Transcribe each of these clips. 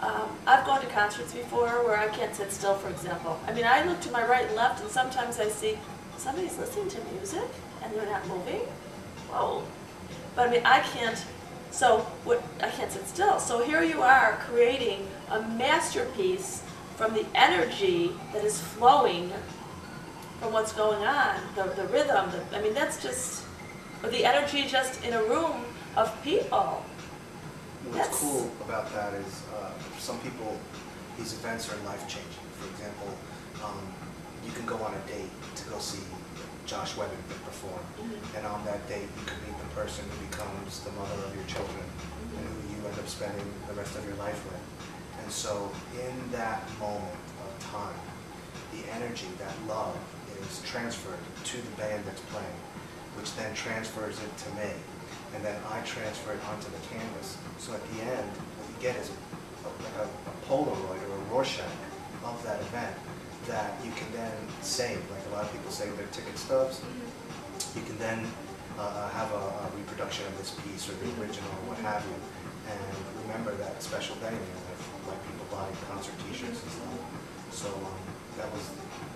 Um, I've gone to concerts before where I can't sit still, for example. I mean, I look to my right and left, and sometimes I see somebody's listening to music and they're not moving. Whoa. But I mean, I can't. So what? I can't sit still. So here you are creating a masterpiece from the energy that is flowing from what's going on, the, the rhythm. The, I mean, that's just the energy just in a room of people. What's cool about that is, uh, some people, these events are life-changing. For example, um, you can go on a date to go see Josh Webber perform, Mhm. and on that date, you could meet the person who becomes the mother of your children, and who you end up spending the rest of your life with. And so, in that moment of time, the energy, that love, is transferred to the band that's playing, which then transfers it to me, and then I transfer it onto the canvas. So at the end, what you get is a, like a, a Polaroid or a Rorschach of that event that you can then save. Like a lot of people save their ticket stubs. You can then uh, have a, a reproduction of this piece or the original or what have you, and remember that special day. You know, like, people buy concert T-shirts and stuff. So um, that was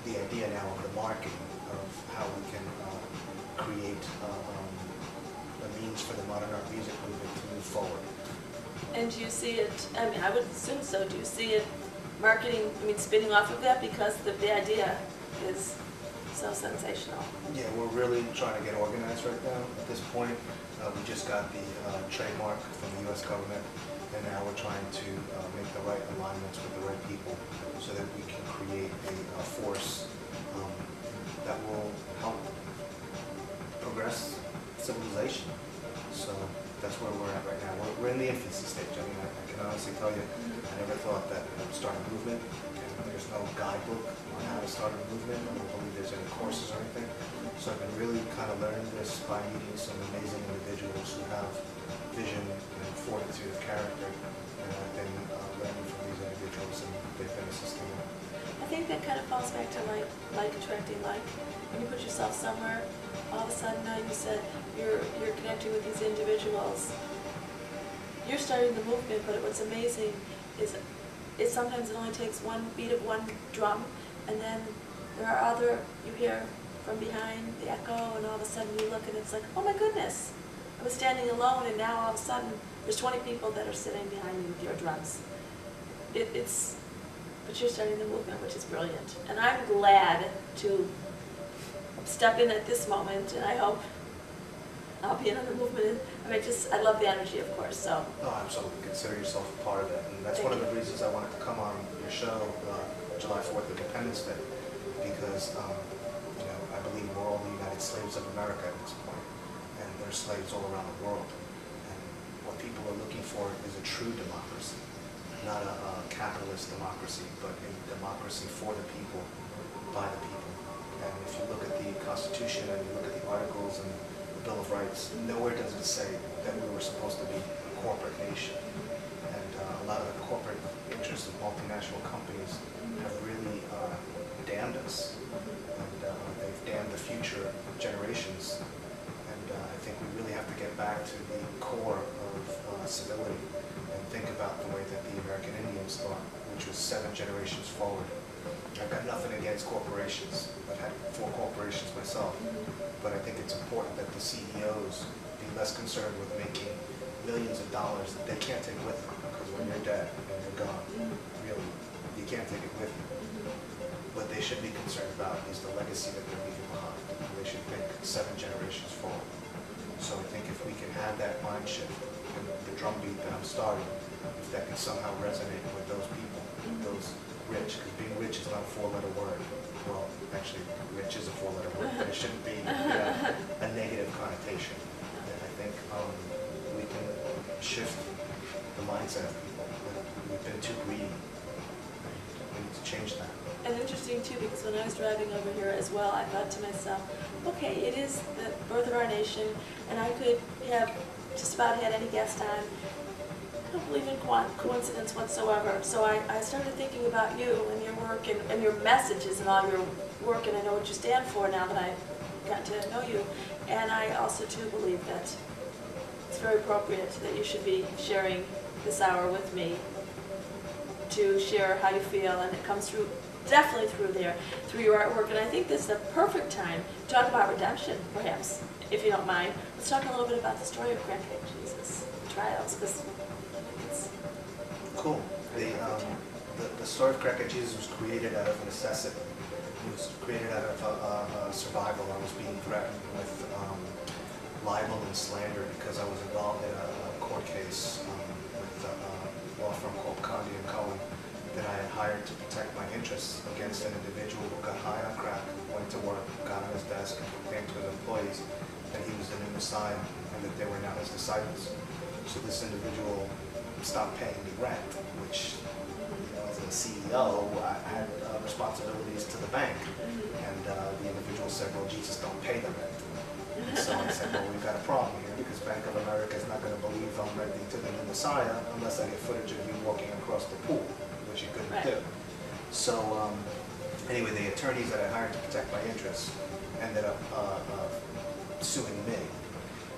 the idea now of the marketing of how we can uh, create uh, um, means for the modern art music movement to move forward. And do you see it, I mean, I would assume so, do you see it marketing, I mean, spinning off of that because the, the idea is so sensational? Yeah, we're really trying to get organized right now. At this point, uh, we just got the uh, trademark from the U.S. government, and now we're trying to uh, make the right alignments with the right people so that we can create a, a force um, that will help progress civilization. So that's where we're at right now. We're, we're in the infancy stage. I mean, I, I can honestly tell you, I never thought that I would start a movement. And there's no guidebook on how to start a movement. I don't believe there's any courses or anything. So I've been really kind of learning this by meeting some amazing individuals who have vision and fortitude of character. And I've been uh, learning from these individuals and they've been assisting me. I think that kind of falls back to like, like attracting like. When you put yourself somewhere, all of a sudden now you said you're, you're connecting with these individuals. You're starting the movement, but what's amazing is it sometimes it only takes one beat of one drum and then there are other, you hear from behind the echo and all of a sudden you look and it's like, oh my goodness. I was standing alone and now all of a sudden there's 20 people that are sitting behind you with your drums. It, it's, but you're starting the movement, which is brilliant. And I'm glad to step in at this moment, and I hope I'll be the movement. I mean, just, I love the energy, of course, so. Oh, absolutely. Consider yourself a part of it. And that's one of the reasons I wanted to come on your show, uh, July 4th, Independence Day, because, um, you know, I believe we're all the United Slaves of America at this point, and there's slaves all around the world. And what people are looking for is a true democracy, not a, a capitalist democracy, but a democracy for the people, by the people. And if you look at Constitution and you look at the articles and the Bill of Rights, nowhere does it say that we were supposed to be a corporate nation. And uh, a lot of the corporate interests of multinational companies have really uh, damned us. And uh, they've damned the future generations. And uh, I think we really have to get back to the core of uh, civility and think about the way that the American Indians thought, which was seven generations forward. I've got nothing against corporations. I've had four corporations myself. But I think it's important that the CEOs be less concerned with making millions of dollars that they can't take with them. Because when you're dead and you're gone, really, you can't take it with you. What they should be concerned about is the legacy that they're leaving behind. And they should think seven generations forward. So I think if we can have that mind shift, and the drumbeat that I'm starting, if that can somehow resonate with rich is not a four-letter word. Well, actually, rich is a four-letter word, but it shouldn't be you a negative connotation. And I think um, we can shift the mindset of people. We've been too greedy. We need to change that. And interesting too, because when I was driving over here as well, I thought to myself, okay, it is the birth of our nation, and I could have just about had any guest on. I don't believe in co- coincidence whatsoever. So I, I started thinking about you and your work and, and your messages and all your work, and I know what you stand for now that I've got to know you. And I also too believe that it's very appropriate that you should be sharing this hour with me to share how you feel, and it comes through, definitely through there, through your artwork. And I think this is the perfect time to talk about redemption, perhaps, if you don't mind. Let's talk a little bit about the story of Crackhead Jesus, trials, because Cool. The, um, the, the story of Crackhead Jesus was created out of necessity. It was created out of uh, uh, survival. I was being threatened with um, libel and slander because I was involved in a, a court case um, with a, uh law firm called Condi and Cohen that I had hired to protect my interests against an individual who got high on crack, went to work, got on his desk, and proclaimed to his employees that he was the new Messiah and that they were now his disciples. So this individual stopped paying me rent, which, you know, as a CEO, I had uh, responsibilities to the bank. And uh, the individual said, well, Jesus don't pay the rent. And so I said, well, we've got a problem here because Bank of America is not going to believe I'm renting to the new Messiah unless I get footage of you walking across the pool, you couldn't do. So um, anyway, the attorneys that I hired to protect my interests ended up uh, uh, suing me.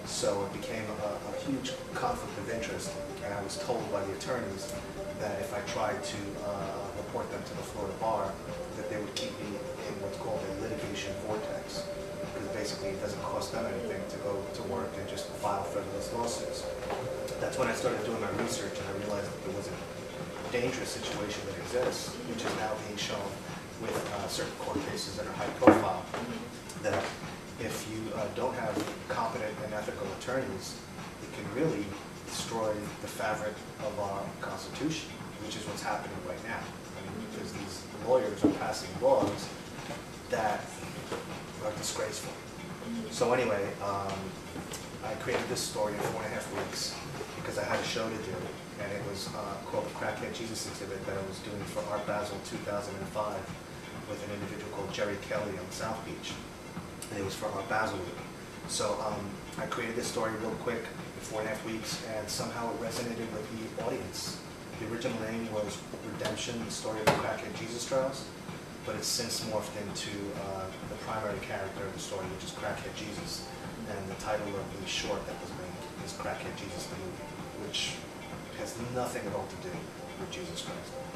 So it became a, a huge conflict of interest, and I was told by the attorneys that if I tried to uh, report them to the Florida bar, that they would keep me in what's called a litigation vortex, because basically it doesn't cost them anything to go to work and just file frivolous lawsuits. That's when I started doing my research, and I realized that there was a dangerous situation that exists, which is now being shown with uh, certain court cases that are high profile, that if you uh, don't have competent and ethical attorneys, it can really destroy the fabric of our Constitution, which is what's happening right now. I mean, because these lawyers are passing laws that are disgraceful. So anyway, um, I created this story in four and a half weeks because I had a show to do, and it was uh, called the Crackhead Jesus exhibit that I was doing for Art Basel 2005 with an individual called Jerry Kelly on South Beach and it was for Art Basel Week. So um, I created this story real quick in four and a half weeks, and somehow it resonated with the audience. The original name was Redemption, the story of the Crackhead Jesus trials, but it's since morphed into uh, the primary character of the story, which is Crackhead Jesus. And the title of the short that was made is Crackhead Jesus the movie, which has nothing at all to do with Jesus Christ.